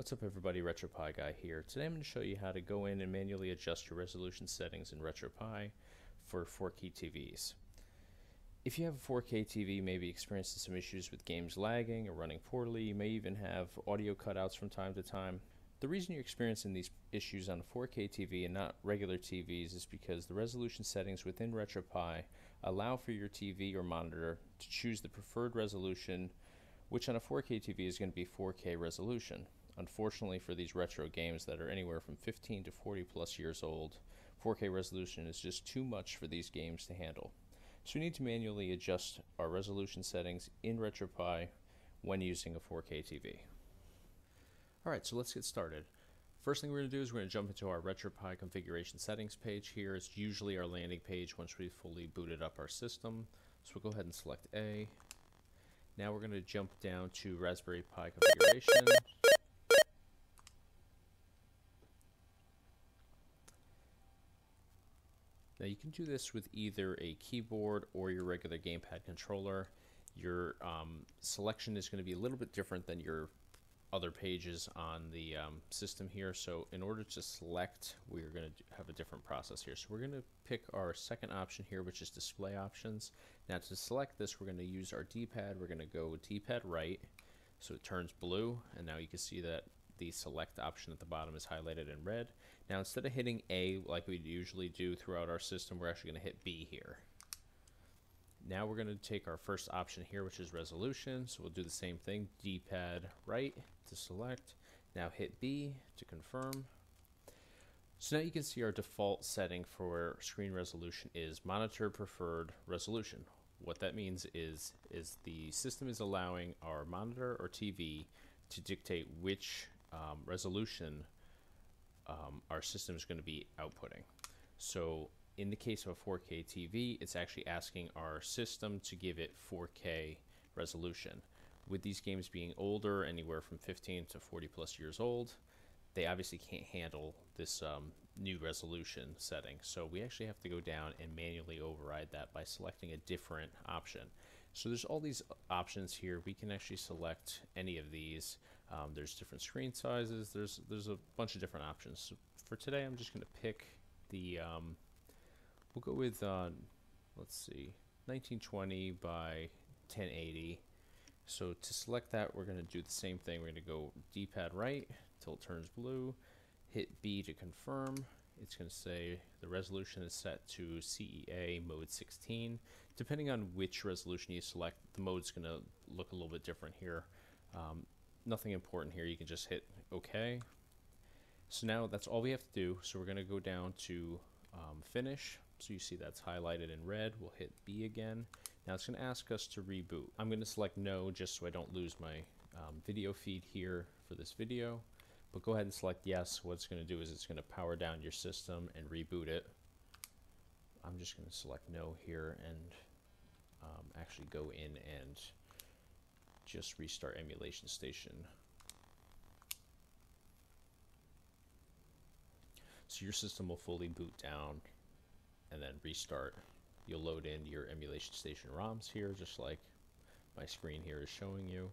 What's up everybody, RetroPie Guy here. Today I'm going to show you how to go in and manually adjust your resolution settings in RetroPie for 4K TVs. If you have a 4K TV, you may be experiencing some issues with games lagging or running poorly. You may even have audio cutouts from time to time. The reason you're experiencing these issues on a 4K TV and not regular TVs is because the resolution settings within RetroPie allow for your TV or monitor to choose the preferred resolution, which on a 4K TV is going to be 4K resolution. Unfortunately for these retro games that are anywhere from 15 to 40 plus years old, 4K resolution is just too much for these games to handle. So we need to manually adjust our resolution settings in RetroPie when using a 4K TV. Alright, so let's get started. First thing we're going to do is we're going to jump into our RetroPie configuration settings page here. It's usually our landing page once we've fully booted up our system. So we'll go ahead and select A. Now we're going to jump down to Raspberry Pi configuration. Now you can do this with either a keyboard or your regular gamepad controller. Your um, selection is going to be a little bit different than your other pages on the um, system here. So in order to select, we're going to have a different process here. So we're going to pick our second option here, which is display options. Now to select this, we're going to use our D-pad. We're going to go D-pad right. So it turns blue, and now you can see that the select option at the bottom is highlighted in red. Now instead of hitting A like we usually do throughout our system, we're actually going to hit B here. Now we're going to take our first option here, which is resolution. So we'll do the same thing, D-pad right to select. Now hit B to confirm. So now you can see our default setting for screen resolution is monitor preferred resolution. What that means is, is the system is allowing our monitor or TV to dictate which um, resolution um, our system is going to be outputting. So in the case of a 4K TV, it's actually asking our system to give it 4K resolution. With these games being older, anywhere from 15 to 40 plus years old, they obviously can't handle this um, new resolution setting. So we actually have to go down and manually override that by selecting a different option. So there's all these options here. We can actually select any of these. Um, there's different screen sizes. There's there's a bunch of different options. So for today, I'm just going to pick the. Um, we'll go with uh, let's see, 1920 by 1080. So to select that, we're going to do the same thing. We're going to go D-pad right until it turns blue. Hit B to confirm it's going to say the resolution is set to CEA mode 16. Depending on which resolution you select, the mode's going to look a little bit different here. Um, nothing important here. You can just hit OK. So now that's all we have to do. So we're going to go down to um, finish. So you see that's highlighted in red. We'll hit B again. Now it's going to ask us to reboot. I'm going to select no just so I don't lose my um, video feed here for this video. But go ahead and select yes. What it's going to do is it's going to power down your system and reboot it. I'm just going to select no here and um, actually go in and just restart emulation station. So your system will fully boot down and then restart. You'll load in your emulation station ROMs here, just like my screen here is showing you.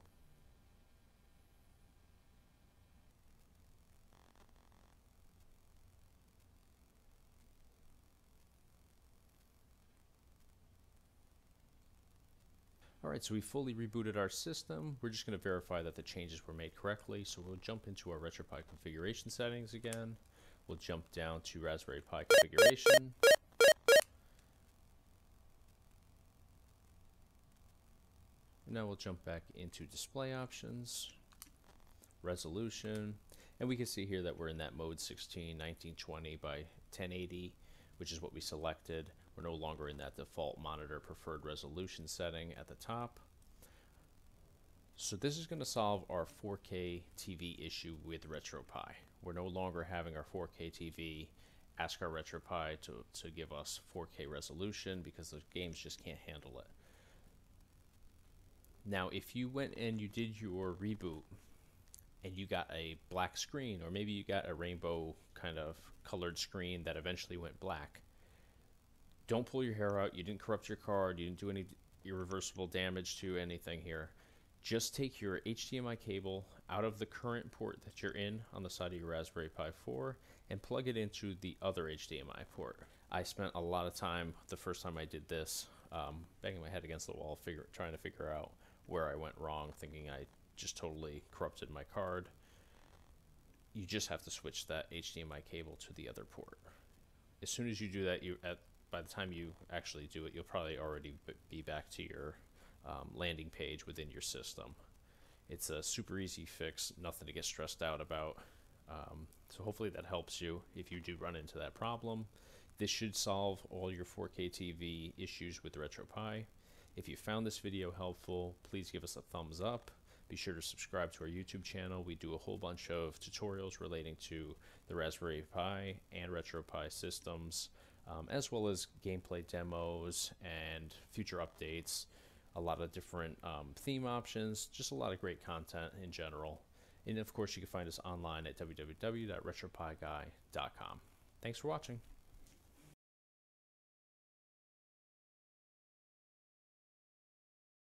All right, so we fully rebooted our system. We're just going to verify that the changes were made correctly. So we'll jump into our RetroPie configuration settings again. We'll jump down to Raspberry Pi configuration. And now we'll jump back into display options, resolution, and we can see here that we're in that mode 16, 1920 by 1080, which is what we selected. We're no longer in that default monitor preferred resolution setting at the top. So this is going to solve our 4K TV issue with RetroPie. We're no longer having our 4K TV ask our RetroPie to, to give us 4K resolution because the games just can't handle it. Now, if you went and you did your reboot and you got a black screen, or maybe you got a rainbow kind of colored screen that eventually went black, don't pull your hair out. You didn't corrupt your card. You didn't do any irreversible damage to anything here. just take your HDMI cable out of the current port that you're in on the side of your Raspberry Pi 4 and plug it into the other HDMI port. I spent a lot of time the first time I did this, um, banging my head against the wall, figure, trying to figure out where I went wrong, thinking I just totally corrupted my card. You just have to switch that HDMI cable to the other port. As soon as you do that, you at by the time you actually do it, you'll probably already be back to your um, landing page within your system. It's a super easy fix, nothing to get stressed out about. Um, so hopefully that helps you if you do run into that problem. This should solve all your 4K TV issues with RetroPie. If you found this video helpful, please give us a thumbs up. Be sure to subscribe to our YouTube channel. We do a whole bunch of tutorials relating to the Raspberry Pi and RetroPie systems, um, as well as gameplay demos and future updates a lot of different um, theme options, just a lot of great content in general. And of course, you can find us online at www.retropieguy.com. Thanks for watching.